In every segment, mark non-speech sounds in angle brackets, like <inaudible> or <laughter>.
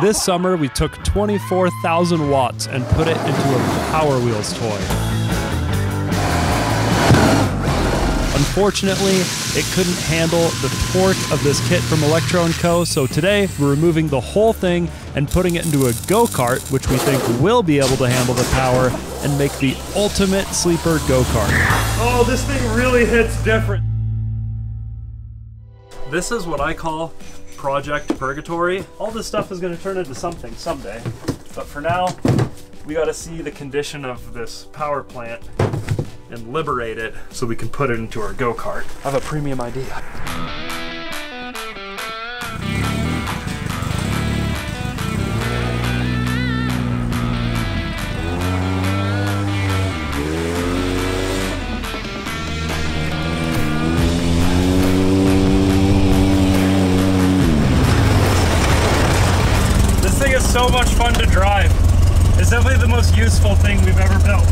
This summer, we took 24,000 watts and put it into a Power Wheels toy. Unfortunately, it couldn't handle the torque of this kit from Electro & Co., so today we're removing the whole thing and putting it into a go-kart, which we think will be able to handle the power and make the ultimate sleeper go-kart. Oh, this thing really hits different. This is what I call Project Purgatory. All this stuff is going to turn into something someday, but for now, we got to see the condition of this power plant and liberate it so we can put it into our go-kart. I have a premium idea. Useful thing we've ever built.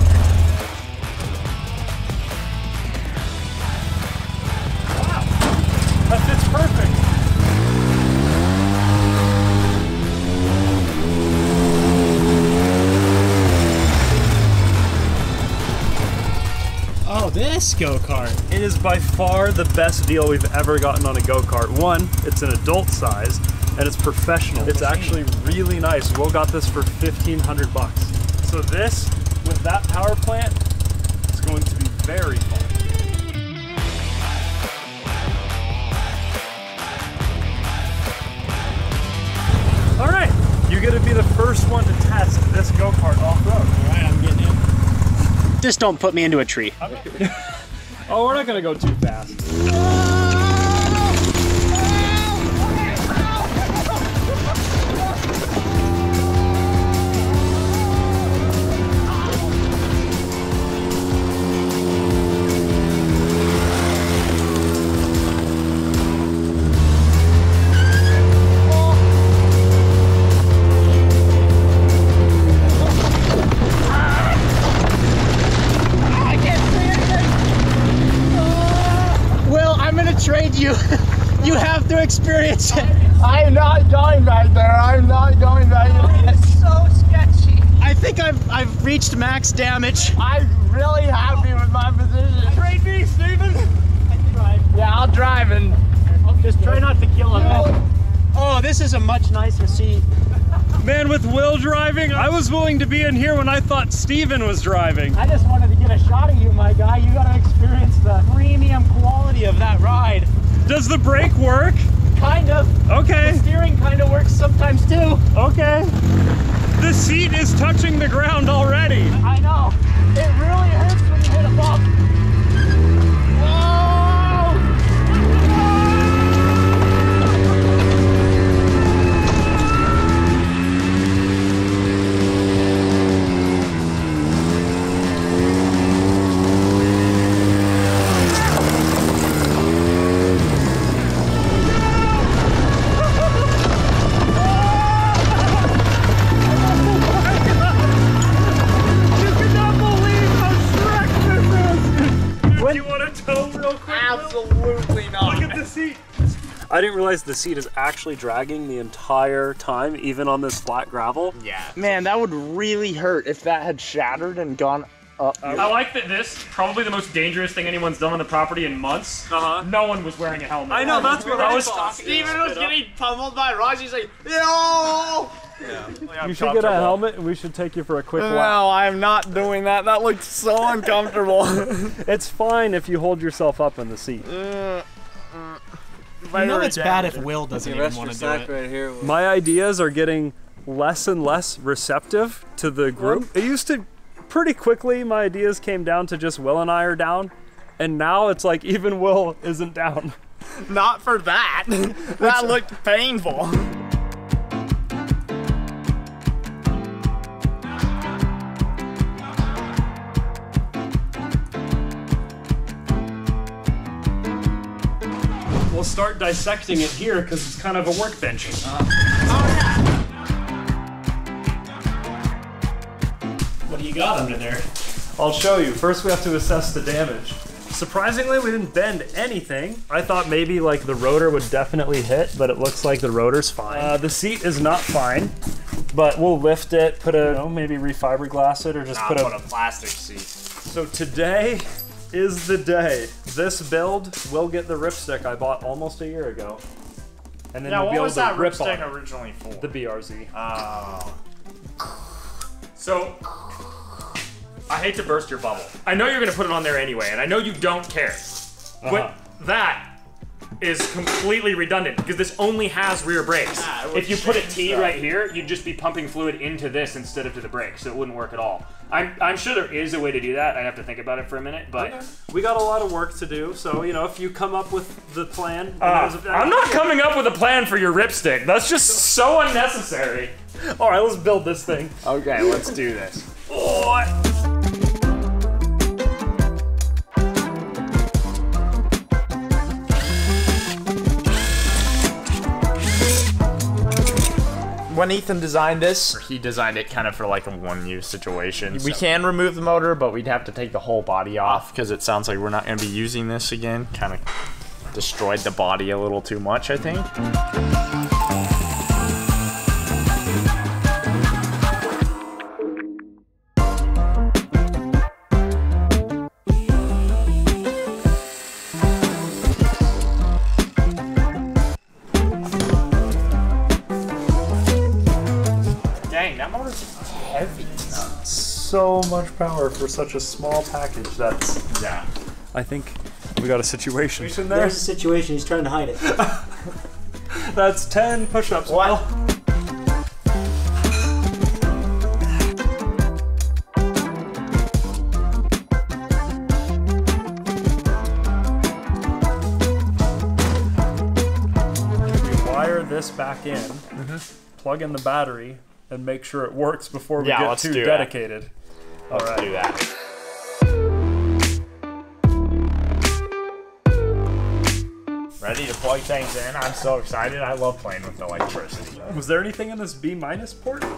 Fits perfect. Oh, this go kart. It is by far the best deal we've ever gotten on a go-kart. One, it's an adult size and it's professional. It's actually really nice. Will got this for 1500 bucks. So this, with that power plant, is going to be very fun. All right, you get to be the first one to test this go-kart off-road. All right, I'm getting in. Just don't put me into a tree. <laughs> Oh, we're not gonna go too fast. Experience it. <laughs> I'm not going back there. I'm not going back there. It's so sketchy. I think I've I've reached max damage. I'm really happy with my position. Trade me, Steven. Yeah, I'll drive and Just try not to kill him. Oh, this is a much nicer seat. Man, with Will driving, I was willing to be in here when I thought Steven was driving. I just wanted to get a shot of you, my guy. You gotta experience the premium quality of that ride. Does the brake work? Kind of. Okay, Steering kind of works sometimes too. okay. The seat is touching the ground already. I know. It really hurts when you hit a bump. Realize the seat is actually dragging the entire time, even on this flat gravel. Yeah. Man, that would really hurt if that had shattered and gone up. I like that this probably the most dangerous thing anyone's done on the property in months. Uh-huh. No one was wearing a helmet. I know, that's what I was talking. Steven was getting pummeled by Roger. He's like, yo! You should get a helmet and we should take you for a quick lap. No, I'm not doing that. That looks so <laughs> uncomfortable. It's fine if you hold yourself up in the seat. You know it's bad if Will doesn't even want to do it. right here. My ideas are getting less and less receptive to the group. It used to pretty quickly my ideas came down to just Will and I are down. And now it's like even Will isn't down. Not for that. <laughs> that looked painful. Start dissecting it here because it's kind of a workbench. What do you got under there? I'll show you. First, we have to assess the damage. Surprisingly, we didn't bend anything. I thought maybe like the rotor would definitely hit, but it looks like the rotor's fine. Uh, the seat is not fine, but we'll lift it, put a, you know, maybe refiberglass it, or just put, a, plastic seat. So today is the day. This build will get the ripstick I bought almost a year ago. And then Yeah, we'll be able to rip ripstick on originally for? the BRZ. Oh. So, I hate to burst your bubble. I know you're gonna put it on there anyway, and I know you don't care. Uh-huh. But that is completely redundant because this only has rear brakes. Ah, if you put a T change that. right here, you'd just be pumping fluid into this instead of to the brakes, so it wouldn't work at all. I'm, I'm sure there is a way to do that. I'd have to think about it for a minute, but we got a lot of work to do, so you know, if you come up with the plan, and Uh, there's a- I'm not coming up with a plan for your ripstick. That's just so unnecessary. All right, let's build this thing. Okay, let's do this. When Ethan designed this, he designed it kind of for like a one-use situation. We can remove the motor, but we'd have to take the whole body off because it sounds like we're not going to be using this again. Kind of destroyed the body a little too much, I think. Much power for such a small package. That's. Yeah. I think we got a situation in there. There's a situation. He's trying to hide it. <laughs> That's ten push-ups. What? We wire this back in, mm-hmm. plug in the battery, and make sure it works before we Yeah, get let's too do that. Dedicated. All right. Do that. Ready to plug things in? I'm so excited. I love playing with electricity. Was there anything in this B minus port? <laughs>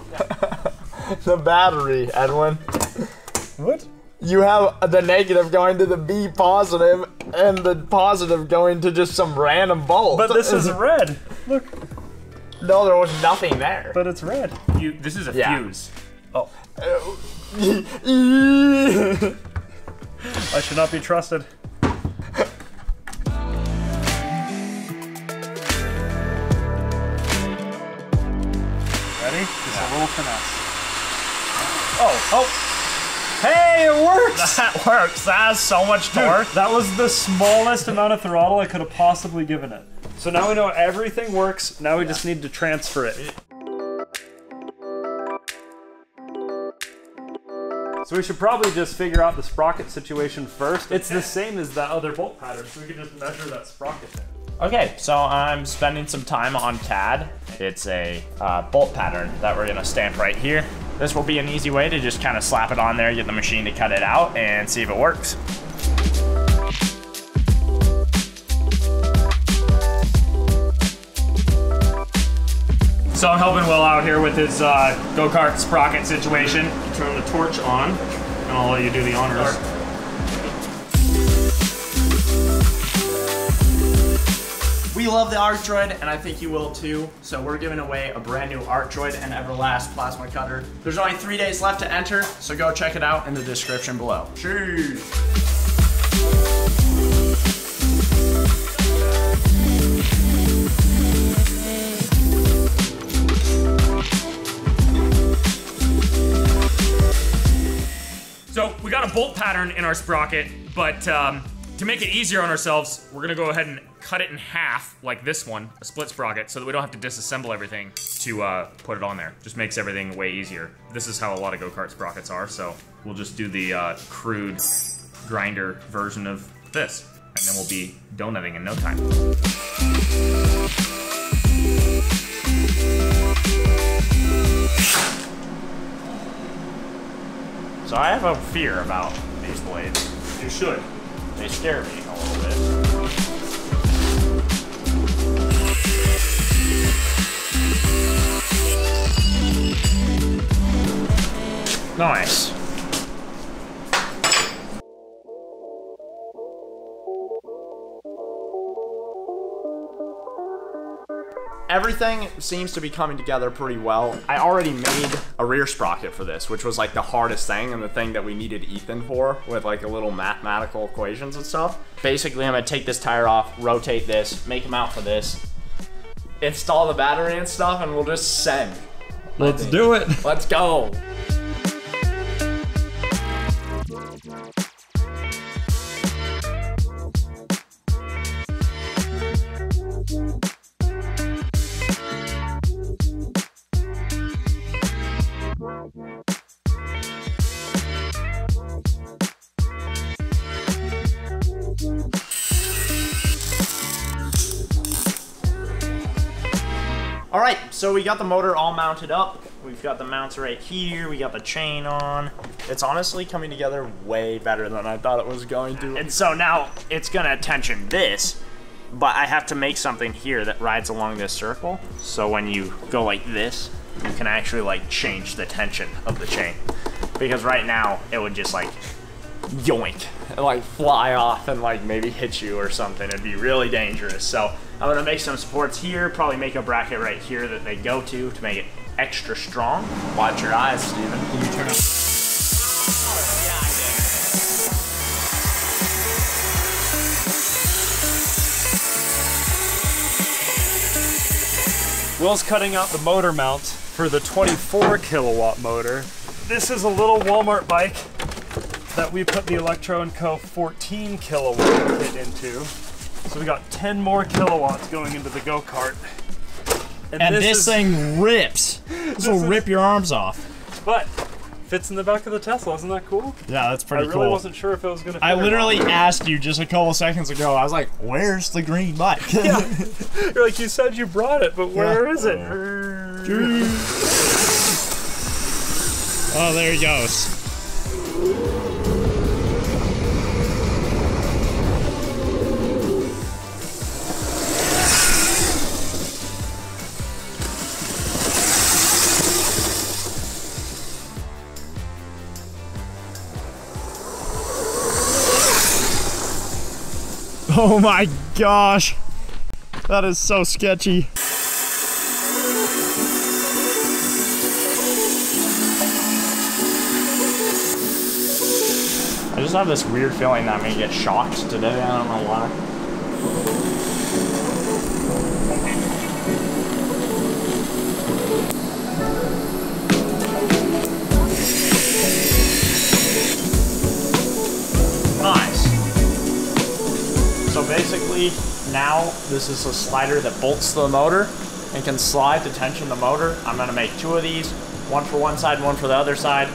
The battery, Edwin. What? You have the negative going to the B positive and the positive going to just some random bolt. But this is red. Look, no, there was nothing there. but it's red. You, this is a Yeah. fuse. Oh, uh, I should not be trusted. Ready? Just a little finesse. Oh, oh. Hey, it works! <laughs> That works. That has so much torque. That was the smallest amount of throttle I could have possibly given it. So now we know everything works. Now we just need to transfer it. So we should probably just figure out the sprocket situation first. It's the <laughs> same as that other bolt pattern, so we can just measure that sprocket there. Okay, so I'm spending some time on CAD. It's a uh, bolt pattern that we're gonna stamp right here. This will be an easy way to just kind of slap it on there, get the machine to cut it out, and see if it works. So I'm helping Will out here with his uh, go-kart sprocket situation. Turn the torch on, and I'll let you do the honors. We love the ArcDroid, and I think you will too. So we're giving away a brand new ArcDroid and Everlast plasma cutter. There's only three days left to enter, so go check it out in the description below. Cheers! Bolt pattern in our sprocket, but um, to make it easier on ourselves, we're gonna go ahead and cut it in half, like this one, a split sprocket, so that we don't have to disassemble everything to uh, put it on there. Just makes everything way easier. This is how a lot of go-kart sprockets are, so we'll just do the uh, crude grinder version of this, and then we'll be donutting in no time. So I have a fear about these blades. You should. They scare me a little bit. Nice. Everything seems to be coming together pretty well. I already made a rear sprocket for this, which was like the hardest thing and the thing that we needed Ethan for with like a little mathematical equations and stuff. Basically, I'm gonna take this tire off, rotate this, make a mount for this, install the battery and stuff, and we'll just send. Let's do it. Let's go. So we got the motor all mounted up. We've got the mounts right here. We got the chain on. It's honestly coming together way better than I thought it was going to. And so now it's gonna tension this, but I have to make something here that rides along this circle. So when you go like this, you can actually like change the tension of the chain. Because right now it would just like yoink and like fly off and like maybe hit you or something. It'd be really dangerous. So I'm gonna make some supports here, probably make a bracket right here that they go to to make it extra strong. Watch your eyes, Steven. Can you turn up? Will's cutting out the motor mount for the 24 kilowatt motor. This is a little Walmart bike that we put the Electro & Co 14 kilowatt kit into. So we got 10 more kilowatts going into the go-kart. And this, is- thing rips. <laughs> This will is- rip your arms off. but fits in the back of the Tesla, isn't that cool? Yeah, that's pretty cool. I really cool. wasn't sure if it was gonna fit I literally asked you just a couple seconds ago. I was like, "Where's the green bike?" <laughs> <laughs> You're like, you said you brought it, but where Yeah. is it? Oh. oh, there he goes. Oh my gosh. That is so sketchy. I just have this weird feeling that I'm gonna get shocked today. I don't know why. Now this is a slider that bolts to the motor and can slide to tension the motor. I'm gonna make two of these, one for one side, one for the other side.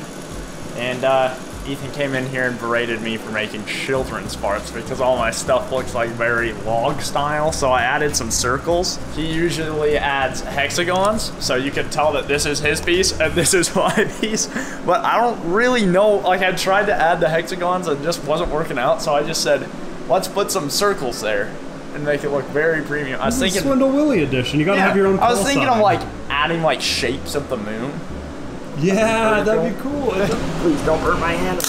And uh, Ethan came in here and berated me for making children's parts because all my stuff looks like very log style. So I added some circles. He usually adds hexagons, so you can tell that this is his piece and this is <laughs> my piece. But I don't really know. Like I tried to add the hexagons and just wasn't working out. So I just said, let's put some circles there and make it look very premium. I was thinking. Swindle Willie edition. You gotta Yeah, have your own. I was thinking sign. of like adding like shapes of the moon. Yeah, that'd be cool. Please don't hurt my hand.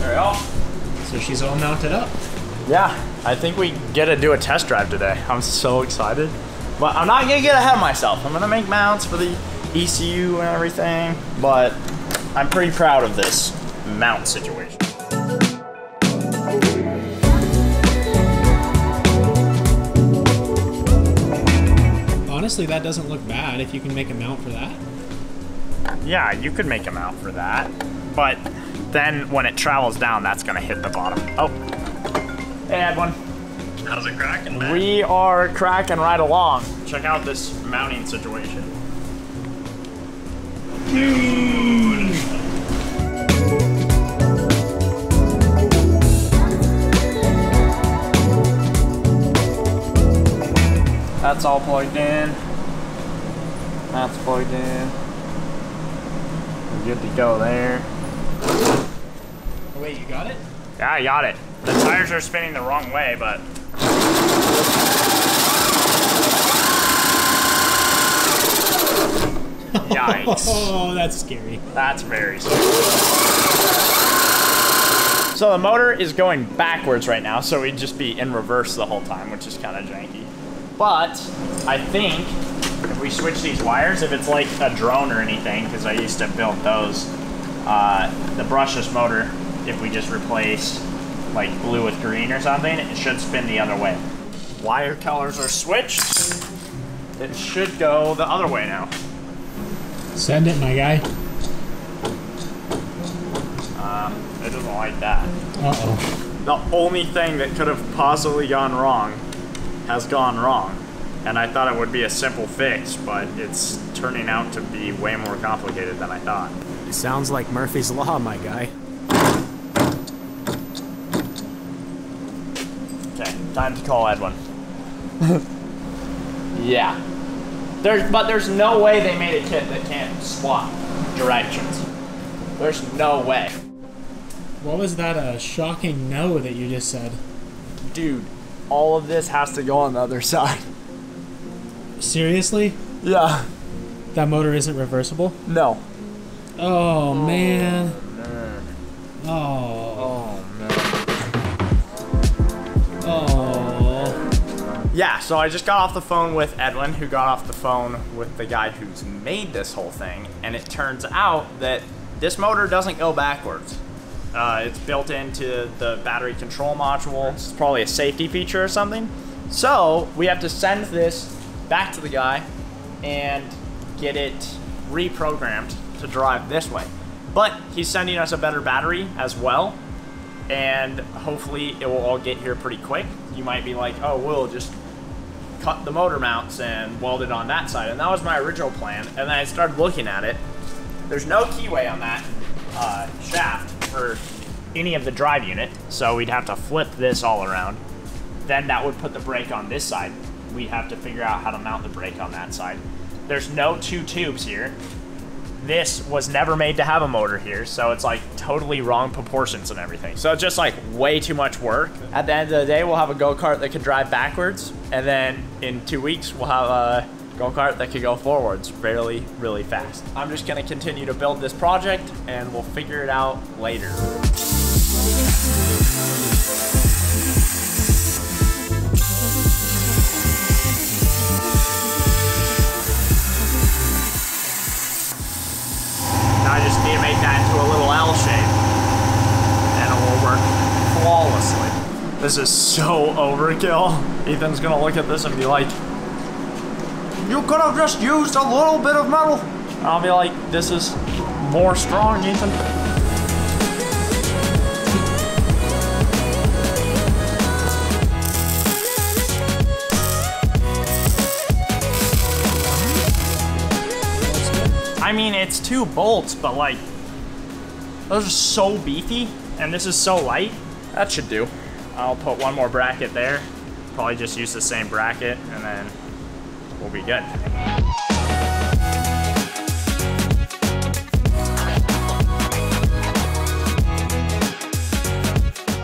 There we. So she's all mounted up. Yeah, I think we get to do a test drive today. I'm so excited. But I'm not gonna get ahead of myself. I'm gonna make mounts for the ECU and everything, but I'm pretty proud of this mount situation. Honestly, that doesn't look bad if you can make a mount for that. Yeah, you could make a mount for that, but then when it travels down, that's gonna hit the bottom. Oh, hey, I had one. How's it cracking, We are cracking right along. Check out this mounting situation. That's all plugged in. That's plugged in. We're good to go there. Oh, wait, you got it? Yeah, I got it. The tires are spinning the wrong way, but Yikes. <laughs> Oh, that's scary. That's very scary. So the motor is going backwards right now, so we'd just be in reverse the whole time, which is kind of janky. But I think if we switch these wires, if it's like a drone or anything, because I used to build those, uh, the brushless motor, if we just replace like blue with green or something, it should spin the other way. Wire colors are switched. It should go the other way now. Send it, my guy. It doesn't like that. Uh oh. The only thing that could have possibly gone wrong has gone wrong. And I thought it would be a simple fix, but it's turning out to be way more complicated than I thought. It sounds like Murphy's Law, my guy. Okay, time to call Edwin. <laughs> yeah. There's, but there's no way they made a kit that can't swap directions. There's no way. What was that a shocking no that you just said? Dude, all of this has to go on the other <laughs> side. Seriously? Yeah. That motor isn't reversible? No. Oh, oh man. Oh. Oh, Yeah, so I just got off the phone with Edwin, who got off the phone with the guy who's made this whole thing, and it turns out that this motor doesn't go backwards. Uh, it's built into the battery control module. It's probably a safety feature or something. So we have to send this back to the guy and get it reprogrammed to drive this way. But he's sending us a better battery as well, and hopefully it will all get here pretty quick. You might be like, oh, we'll just cut the motor mounts and weld it on that side. And that was my original plan. And then I started looking at it. There's no keyway on that uh, shaft for any of the drive unit, so we'd have to flip this all around. Then that would put the brake on this side. We'd have to figure out how to mount the brake on that side. There's no two tubes here. This was never made to have a motor here, so it's like totally wrong proportions and everything. So it's just like way too much work. At the end of the day, we'll have a go-kart that can drive backwards, and then in two weeks, we'll have a go-kart that can go forwards really, really fast. I'm just gonna continue to build this project, and we'll figure it out later. I just need to make that into a little L shape. And it will work flawlessly. This is so overkill. Ethan's gonna look at this and be like, You could have just used a little bit of metal. I'll be like, This is more strong, Ethan. I mean, it's two bolts, but like, those are so beefy, and this is so light. That should do. I'll put one more bracket there. Probably just use the same bracket, and then we'll be good.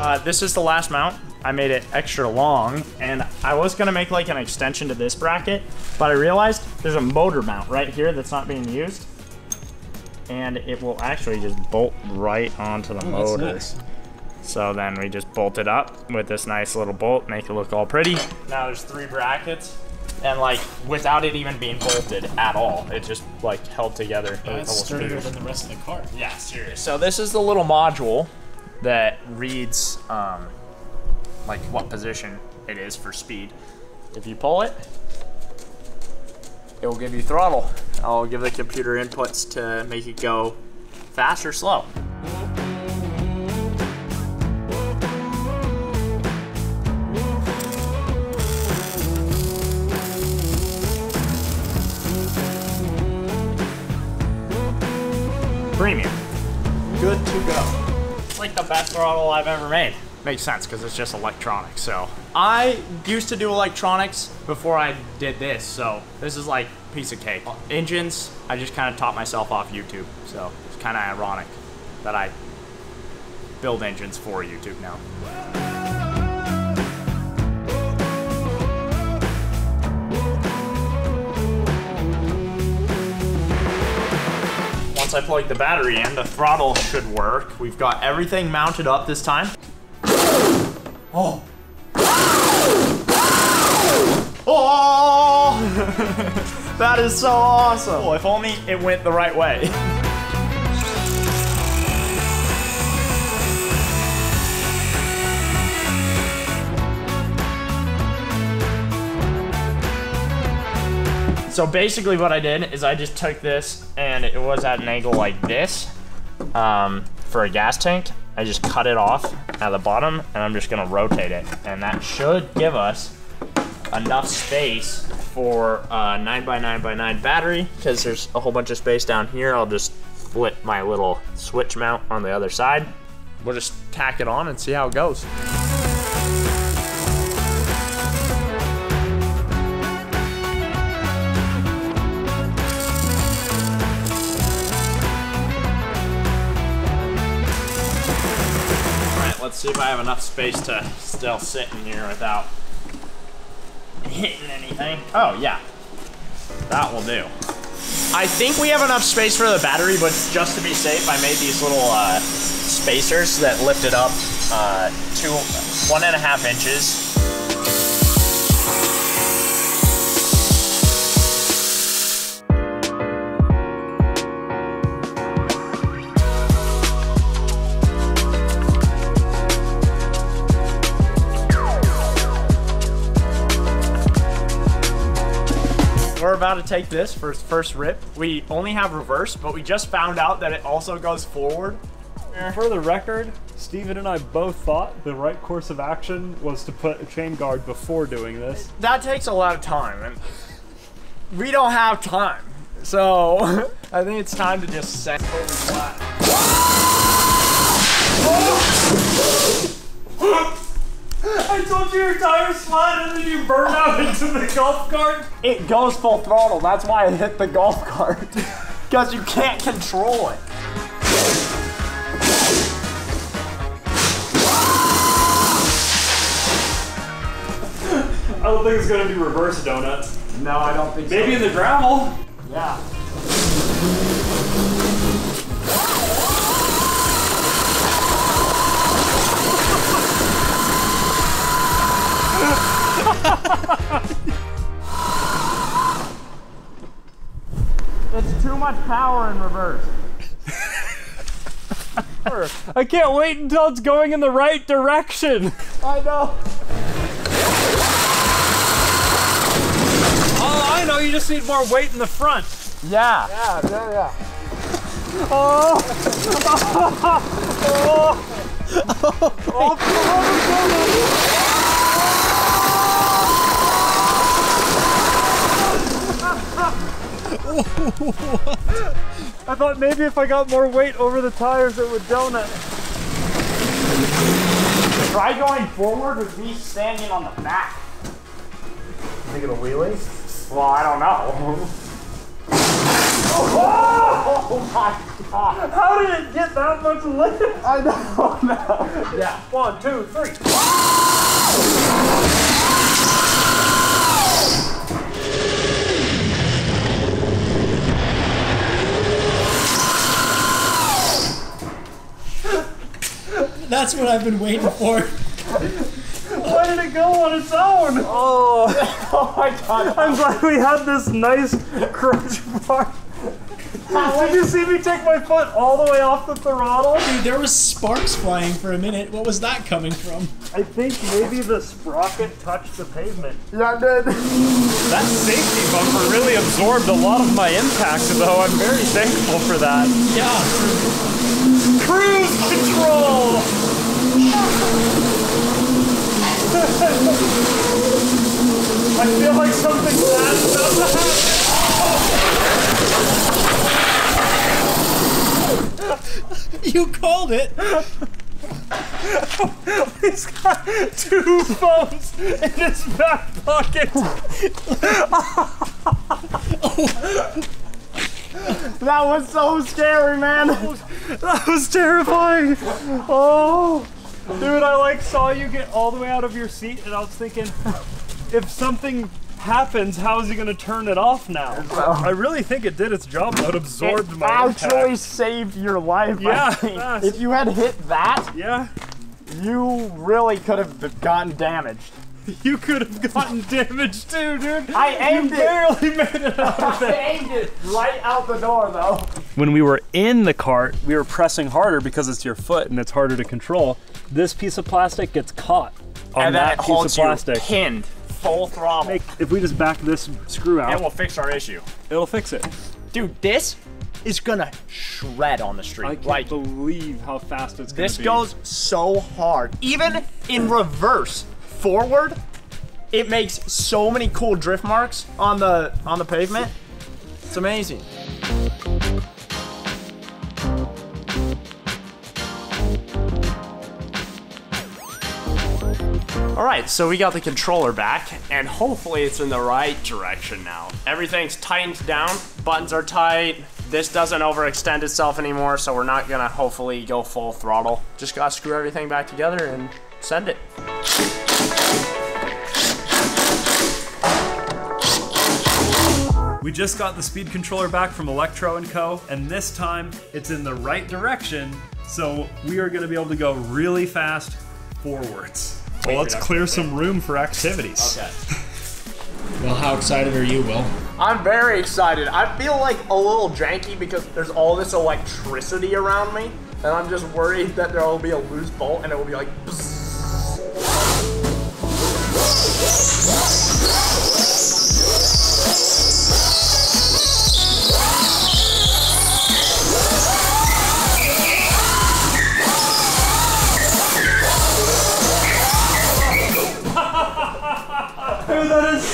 Uh, this is the last mount. I made it extra long, and I was gonna make like an extension to this bracket, but I realized there's a motor mount right here that's not being used, and it will actually just bolt right onto the Oh, that's motor. nice. So then we just bolt it up with this nice little bolt, make it look all pretty. Now there's three brackets, and like without it even being bolted at all, it just like held together. That's Almost sturdier finished. than the rest of the car. Yeah, serious. So this is the little module that reads um, like what position it is for speed. If you pull it, it will give you throttle. I'll give the computer inputs to make it go fast or slow. Premium. Good to go. It's like the best throttle I've ever made. Makes sense because it's just electronics. So I used to do electronics before I did this. So this is like piece of cake. Engines, I just kind of taught myself off YouTube. So it's kind of ironic that I build engines for YouTube now. once I plug the battery in, the throttle should work. We've got everything mounted up this time. Oh. Oh! <laughs> that is so awesome. Well, if only it went the right way. So basically what I did is I just took this and it was at an angle like this um, for a gas tank. I just cut it off at the bottom and I'm just gonna rotate it. And that should give us enough space for a 9x9x9 battery because there's a whole bunch of space down here. I'll just flip my little switch mount on the other side. We'll just tack it on and see how it goes. See if I have enough space to still sit in here without hitting anything. Oh, yeah. That will do. I think we have enough space for the battery, but just to be safe, I made these little uh, spacers that lift it up uh, two, one and a half inches. About to take this for first rip. We only have reverse, but we just found out that it also goes forward. For the record, Steven and I both thought the right course of action was to put a chain guard before doing this. That takes a lot of time, and we don't have time. So <laughs> I think it's time to just set totally flat. <laughs> I told you your tires flat and then you burn out into the golf cart. It goes full throttle. That's why it hit the golf cart. <laughs> Because you can't control it. I don't think it's gonna be reverse donuts. No, I don't think so. Maybe in the gravel. Yeah. It's too much power in reverse. I can't wait until it's going in the right direction. I know. Oh, I know. You just need more weight in the front. Yeah. Yeah, yeah, yeah. Oh. <laughs> Oh. Oh, <laughs> I thought maybe if I got more weight over the tires, it would donut. Try going forward with me standing on the back. Think of a wheelie? Well, I don't know. <laughs> Oh, oh my god. How did it get that much lift? I don't know. Yeah. One, two, three. <laughs> That's what I've been waiting for. Why did it go on its own? Oh, <laughs> Oh my god. I'm glad we had this nice crunch part. Did you see me take my foot all the way off the throttle? Dude, there was sparks flying for a minute. What was that coming from? I think maybe the sprocket touched the pavement. Yeah, dude. That safety bumper really absorbed a lot of my impact, though. I'm very thankful for that. Yeah. Cruise control! I feel like something bad's about to happen. You called it. He's got two phones in his back pocket. <laughs> Oh. That was so scary, man. That was terrifying. Oh, dude, I like saw you get all the way out of your seat, and I was thinking, if something happens, how is he gonna turn it off now? I really think it did its job though. It absorbed it my actually impact. saved your life. Yeah, If you had hit that, Yeah, you really could have gotten damaged. <laughs> you could have gotten damaged too, dude. I aimed you it. barely made it out of <laughs> I it. aimed it right out the door, though. When we were in the cart, we were pressing harder because it's your foot and it's harder to control. This piece of plastic gets caught on and then that piece holds of you plastic. pinned, full throttle. Make- if we just back this screw out, and we'll fix our issue. it'll fix it. Dude, this is gonna shred on the street. I can't like, believe how fast it's gonna this be. goes so hard. Even in reverse, forward, it makes so many cool drift marks on the on the pavement. It's amazing. All right, so we got the controller back, and hopefully it's in the right direction now. Everything's tightened down, buttons are tight, this doesn't overextend itself anymore, so we're not gonna hopefully go full throttle. Just gotta screw everything back together and send it. We just got the speed controller back from Electro & Co. and this time it's in the right direction, so we are gonna be able to go really fast forwards. Well, let's clear some room for activities. Okay. <laughs> Well, how excited are you, Will? I'm very excited. I feel like a little janky because there's all this electricity around me, and I'm just worried that there will be a loose bolt and it will be like. bzzz. <laughs> <laughs>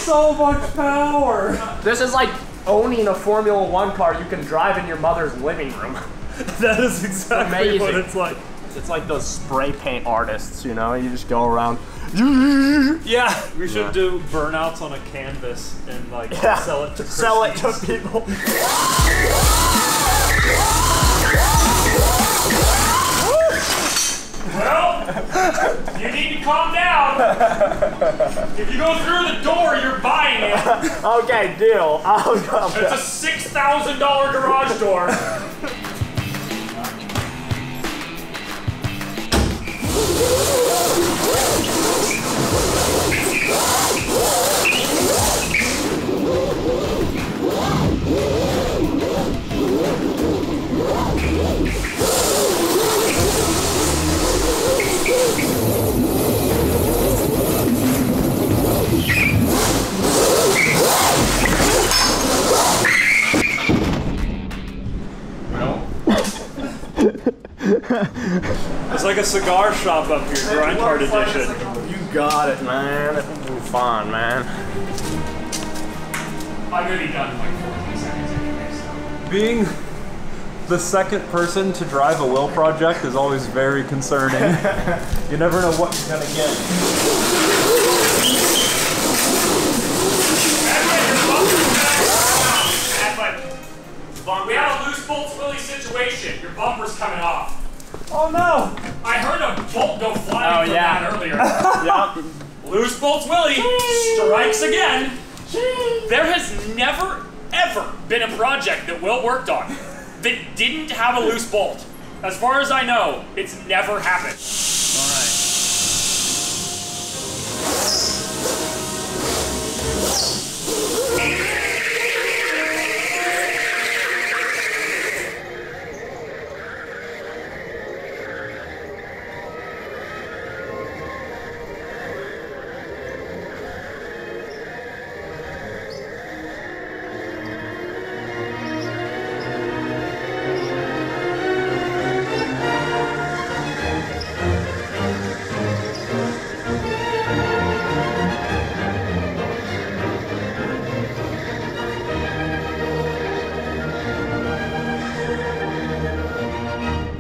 so much power! This is like owning a Formula One car you can drive in your mother's living room. <laughs> That is exactly what it's like. It's like those spray paint artists, you know? You just go around. Yeah, we should do burnouts on a canvas and like Yeah. sell it to Sell it to people. <laughs> Well, you need to calm down. If you go through the door, you're buying it. Okay, deal. <laughs> I'll go. It's a six thousand dollar garage door. Like a cigar shop up here, Grindhard edition. You got it, man. You're fine, man. I'm gonna be done in like 14 seconds anyway, so. Being the second person to drive a will project is always very concerning. <laughs> you never know what you're gonna get. But we had a loose bolts Willie situation. Your bumper's coming off. Oh no! I heard a bolt go flying Oh, from yeah. that earlier. <laughs> Yep. Loose bolts Willie strikes again. There has never, ever been a project that Will worked on that didn't have a loose bolt. As far as I know, it's never happened.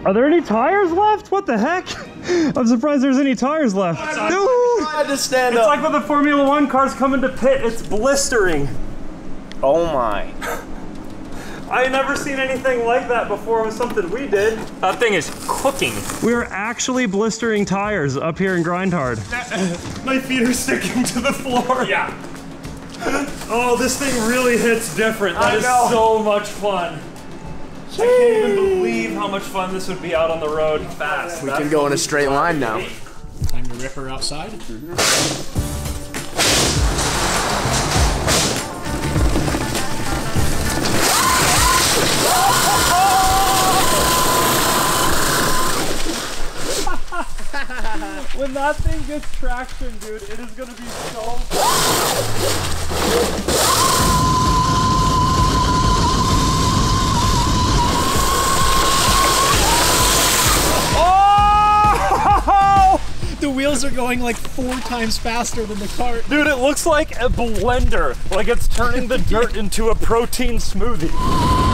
Are there any tires left? What the heck? <laughs> I'm surprised there's any tires left. Dude! I had to stand It's up. like when the Formula One cars come into pit, it's blistering. oh my. I ain't never seen anything like that before with something we did. That thing is cooking. We are actually blistering tires up here in Grindhard. <laughs> My feet are sticking to the floor. Yeah. <laughs> Oh, this thing really hits different. That I is know. so much fun. I can't even believe how much fun this would be out on the road fast. We can go in a straight line now. Time to rip her outside. When that thing gets traction, dude, it is gonna be so The wheels are going like four times faster than the cart. Dude, it looks like a blender. Like it's turning the dirt <laughs> into a protein smoothie.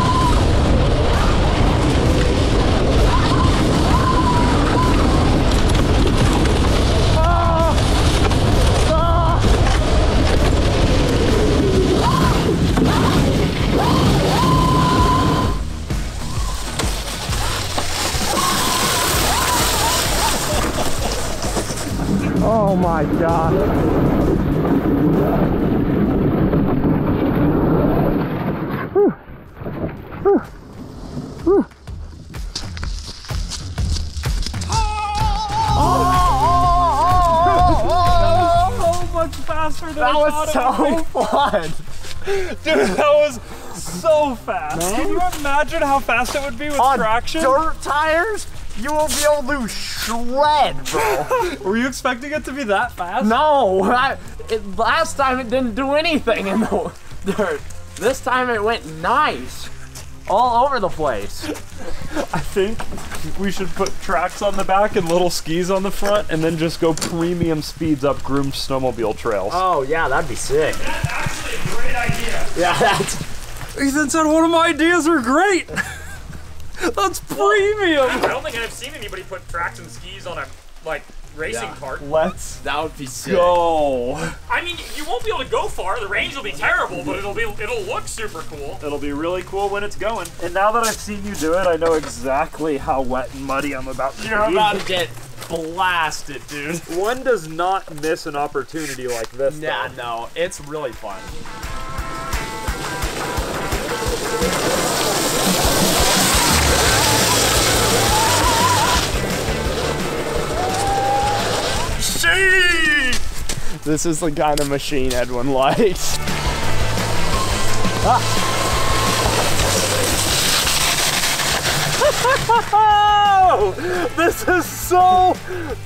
Would so fun. be. Dude, that was so fast. Can you imagine how fast it would be with On traction? dirt tires, you will be able to shred, bro. <laughs> Were you expecting it to be that fast? no, I, it, last time it didn't do anything in the dirt. This time it went nice. All over the place. I think we should put tracks on the back and little skis on the front and then just go premium speeds up groomed snowmobile trails. Oh yeah, that'd be sick. Actually, a great idea. Yeah, that's Ethan said one of my ideas are great. <laughs> That's premium. I don't think I've seen anybody put tracks and skis on a like racing Yeah. cart. Let's that would be sick. go. I mean, you won't be able to go far. The range will be terrible, but it'll be it'll look super cool. It'll be really cool when it's going. And now that I've seen you do it, I know exactly how wet and muddy I'm about to You're be. about to get blasted, dude. One does not miss an opportunity like this. Yeah, though. no, it's really fun. <laughs> This is the kind of machine Edwin likes. Oh, <laughs> this is so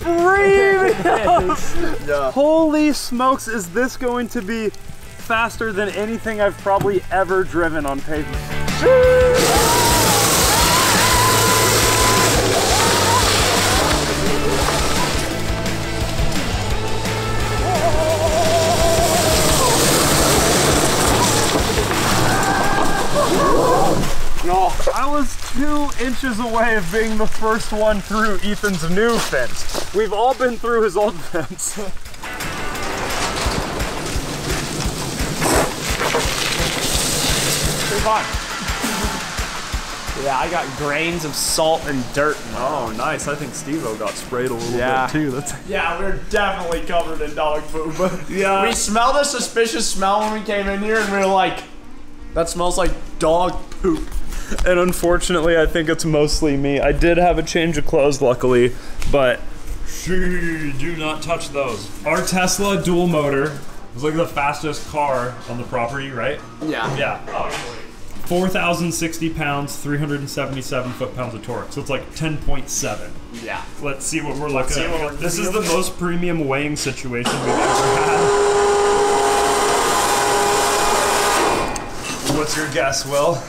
premium. <laughs> Yeah. Holy smokes, is this going to be faster than anything I've probably ever driven on pavement? No. I was two inches away of being the first one through Ethan's new fence. We've all been through his old <laughs> fence. Pretty fun. Yeah, I got grains of salt and dirt. in my Oh, nice. I think Steve-O got sprayed a little Yeah. bit too. That's Yeah, we're definitely covered in dog poop. yeah. we smelled a suspicious smell when we came in here, and we were like, "That smells like dog poop." And unfortunately, I think it's mostly me. I did have a change of clothes, luckily, but Shh, do not touch those. Our Tesla dual motor was like the fastest car on the property, right? Yeah. Yeah. 4,060 pounds, 377 foot pounds of torque. So it's like 10.7. Yeah. Let's see what we're looking at. what we're this is the most premium weighing situation we've ever had. What's your guess, Will?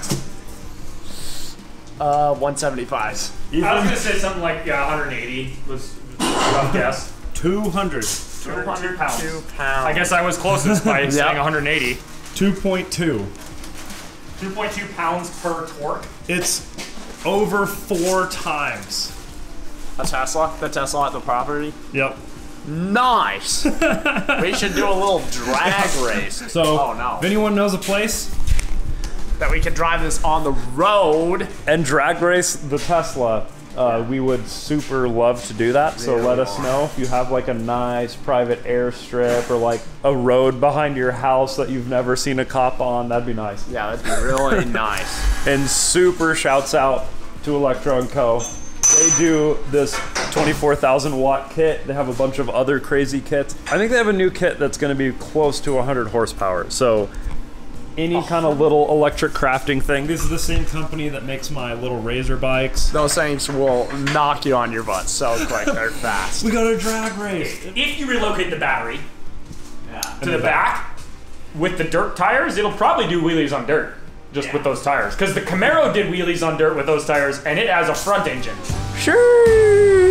Uh, 175. I was gonna say something like yeah, 180 was a rough guess. 200. 200 pounds. Two pounds. I guess I was closest by <laughs> saying 180. 2.2. 2.2 pounds per torque. It's over four times. a Tesla. The Tesla at the property. Yep. Nice. <laughs> we should do a little drag <laughs> race. So, Oh, no. if anyone knows a place that we can drive this on the road. and drag race the Tesla, uh, we would super love to do that. So let us know if you have like a nice private airstrip or like a road behind your house that you've never seen a cop on. That'd be nice. Yeah, that'd be really <laughs> nice. And super shouts out to Electro & Co. They do this 24,000 watt kit. They have a bunch of other crazy kits. I think they have a new kit that's going to be close to 100 horsepower. So any oh. kind of little electric crafting thing. This is the same company that makes my little razor bikes. Those things will knock you on your butt so quick. They're <laughs> fast. We got a drag race. If you relocate the battery to the back with the dirt tires, it'll probably do wheelies on dirt just with those tires. Because the Camaro did wheelies on dirt with those tires, and it has a front engine. Sure.